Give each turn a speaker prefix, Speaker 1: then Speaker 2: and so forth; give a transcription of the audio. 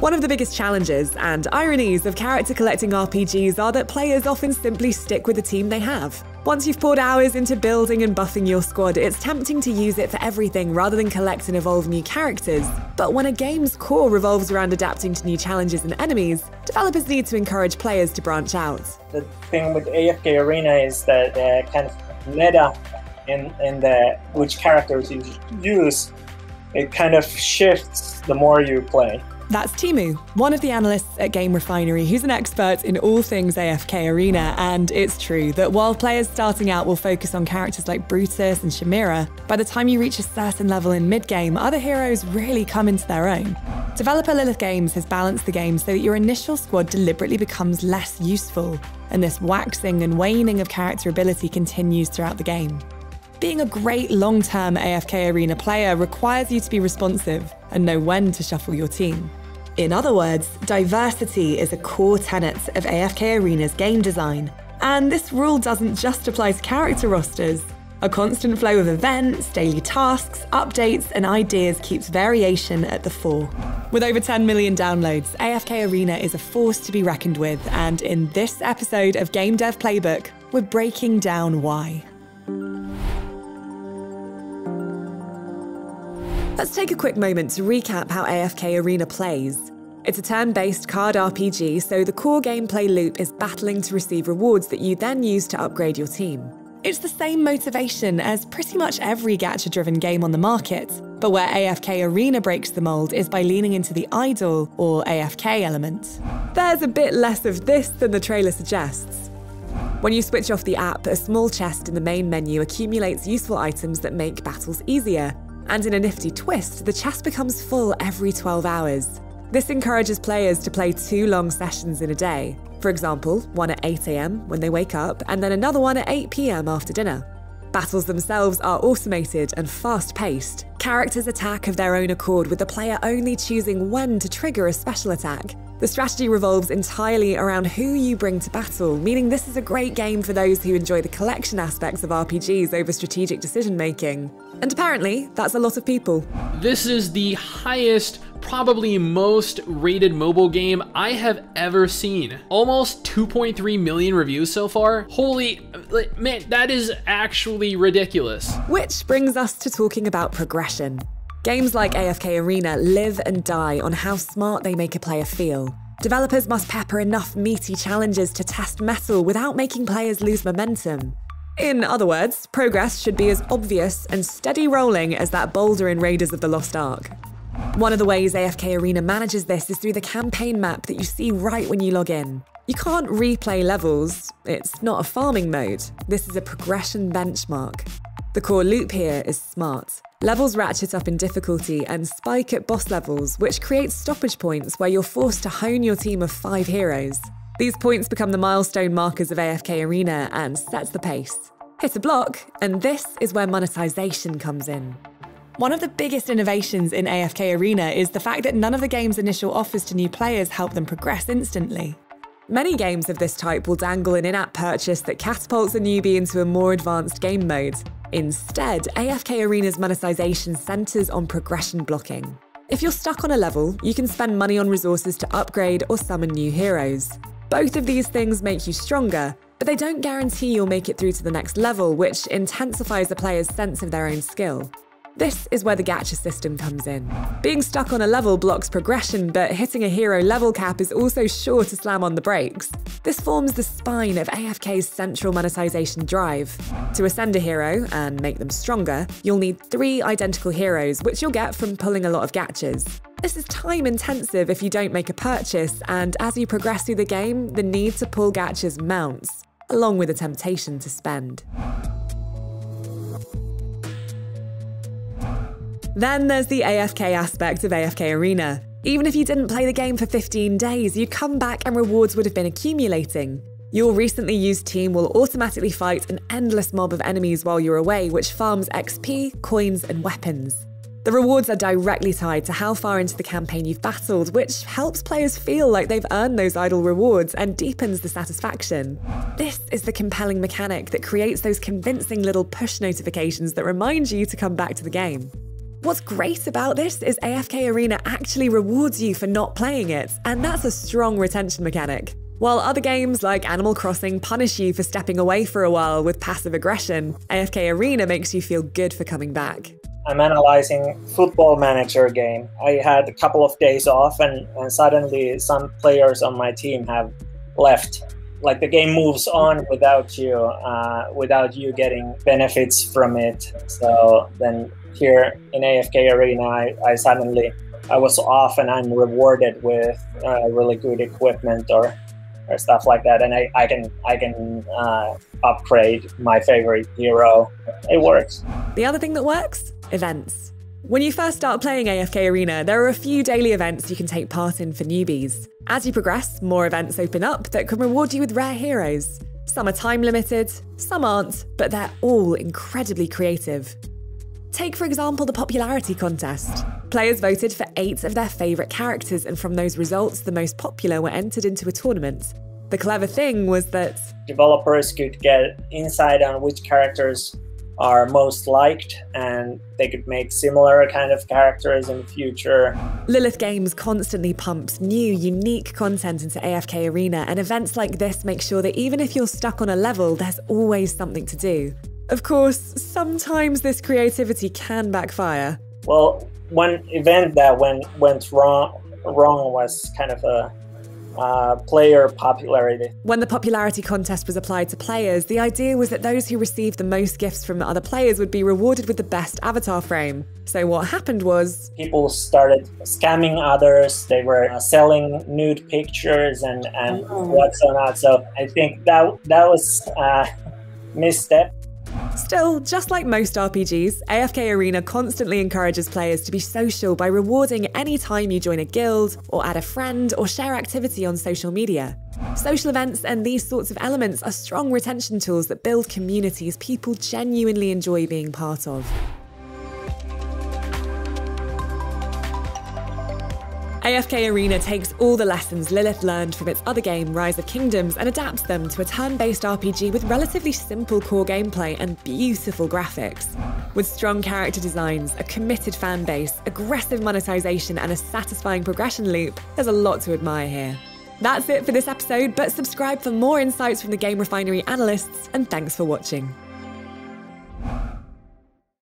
Speaker 1: One of the biggest challenges and ironies of character collecting RPGs are that players often simply stick with the team they have. Once you've poured hours into building and buffing your squad, it's tempting to use it for everything rather than collect and evolve new characters. But when a game's core revolves around adapting to new challenges and enemies, developers need to encourage players to branch out.
Speaker 2: The thing with AFK Arena is that the kind of meta in, in the which characters you use, it kind of shifts the more you play.
Speaker 1: That's Teemu, one of the analysts at Game Refinery, who's an expert in all things AFK Arena. And it's true that while players starting out will focus on characters like Brutus and Shemira, by the time you reach a certain level in mid game, other heroes really come into their own. Developer Lilith Games has balanced the game so that your initial squad deliberately becomes less useful, and this waxing and waning of character ability continues throughout the game. Being a great long term AFK Arena player requires you to be responsive and know when to shuffle your team. In other words, diversity is a core tenet of AFK Arena's game design. And this rule doesn't just apply to character rosters. A constant flow of events, daily tasks, updates, and ideas keeps variation at the fore. With over 10 million downloads, AFK Arena is a force to be reckoned with, and in this episode of Game Dev Playbook, we're breaking down why. Let's take a quick moment to recap how AFK Arena plays. It's a turn based card RPG, so the core gameplay loop is battling to receive rewards that you then use to upgrade your team. It's the same motivation as pretty much every gacha driven game on the market, but where AFK Arena breaks the mold is by leaning into the idle or AFK element. There's a bit less of this than the trailer suggests. When you switch off the app, a small chest in the main menu accumulates useful items that make battles easier, and in a nifty twist, the chest becomes full every 12 hours. This encourages players to play two long sessions in a day. For example, one at 8am when they wake up, and then another one at 8pm after dinner. Battles themselves are automated and fast paced. Characters attack of their own accord, with the player only choosing when to trigger a special attack. The strategy revolves entirely around who you bring to battle, meaning this is a great game for those who enjoy the collection aspects of RPGs over strategic decision making. And apparently, that's a lot of people.
Speaker 3: This is the highest, probably most rated mobile game I have ever seen. Almost 2.3 million reviews so far. Holy, man, that is actually ridiculous.
Speaker 1: Which brings us to talking about progression. Games like AFK Arena live and die on how smart they make a player feel. Developers must pepper enough meaty challenges to test mettle without making players lose momentum. In other words, progress should be as obvious and steady rolling as that boulder in Raiders of the Lost Ark. One of the ways AFK Arena manages this is through the campaign map that you see right when you log in. You can't replay levels, it's not a farming mode, this is a progression benchmark. The core loop here is smart. Levels ratchet up in difficulty and spike at boss levels, which creates stoppage points where you're forced to hone your team of five heroes. These points become the milestone markers of AFK Arena and sets the pace. Hit a block, and this is where monetization comes in. One of the biggest innovations in AFK Arena is the fact that none of the game's initial offers to new players help them progress instantly. Many games of this type will dangle an in app purchase that catapults a newbie into a more advanced game mode. Instead, AFK Arena's monetization centers on progression blocking. If you're stuck on a level, you can spend money on resources to upgrade or summon new heroes. Both of these things make you stronger, but they don't guarantee you'll make it through to the next level, which intensifies the player's sense of their own skill. This is where the gacha system comes in. Being stuck on a level blocks progression, but hitting a hero level cap is also sure to slam on the brakes. This forms the spine of AFK's central monetization drive. To ascend a hero and make them stronger, you'll need three identical heroes, which you'll get from pulling a lot of gachas. This is time intensive if you don't make a purchase, and as you progress through the game, the need to pull gachas mounts, along with the temptation to spend. Then there's the AFK aspect of AFK Arena. Even if you didn't play the game for 15 days, you'd come back and rewards would have been accumulating. Your recently used team will automatically fight an endless mob of enemies while you're away, which farms XP, coins, and weapons. The rewards are directly tied to how far into the campaign you've battled, which helps players feel like they've earned those idle rewards and deepens the satisfaction. This is the compelling mechanic that creates those convincing little push notifications that remind you to come back to the game. What's great about this is AFK Arena actually rewards you for not playing it, and that's a strong retention mechanic. While other games like Animal Crossing punish you for stepping away for a while with passive aggression, AFK Arena makes you feel good for coming back.
Speaker 2: I'm analyzing football manager game. I had a couple of days off and, and suddenly some players on my team have left. Like the game moves on without you, uh, without you getting benefits from it. So then here in AFK Arena, I, I suddenly I was off and I'm rewarded with uh, really good equipment or or stuff like that, and I, I can I can uh, upgrade my favorite hero. It works.
Speaker 1: The other thing that works events. When you first start playing AFK Arena, there are a few daily events you can take part in for newbies. As you progress, more events open up that can reward you with rare heroes. Some are time limited, some aren't, but they're all incredibly creative. Take, for example, the popularity contest. Players voted for eight of their favourite characters, and from those results, the most popular were entered into a tournament. The clever thing was that
Speaker 2: developers could get insight on which characters are most liked and they could make similar kind of characters in the future.
Speaker 1: Lilith Games constantly pumps new, unique content into AFK Arena, and events like this make sure that even if you're stuck on a level, there's always something to do. Of course, sometimes this creativity can backfire.
Speaker 2: Well, one event that went went wrong wrong was kind of a uh, player popularity.
Speaker 1: When the popularity contest was applied to players, the idea was that those who received the most gifts from other players would be rewarded with the best avatar frame. So what happened was
Speaker 2: people started scamming others. They were uh, selling nude pictures and and oh. what's not. So I think that that was a uh, misstep.
Speaker 1: Still, just like most RPGs, AFK Arena constantly encourages players to be social by rewarding any time you join a guild, or add a friend, or share activity on social media. Social events and these sorts of elements are strong retention tools that build communities people genuinely enjoy being part of. AFK Arena takes all the lessons Lilith learned from its other game, Rise of Kingdoms, and adapts them to a turn based RPG with relatively simple core gameplay and beautiful graphics. With strong character designs, a committed fan base, aggressive monetization, and a satisfying progression loop, there's a lot to admire here. That's it for this episode, but subscribe for more insights from the Game Refinery analysts, and thanks for watching.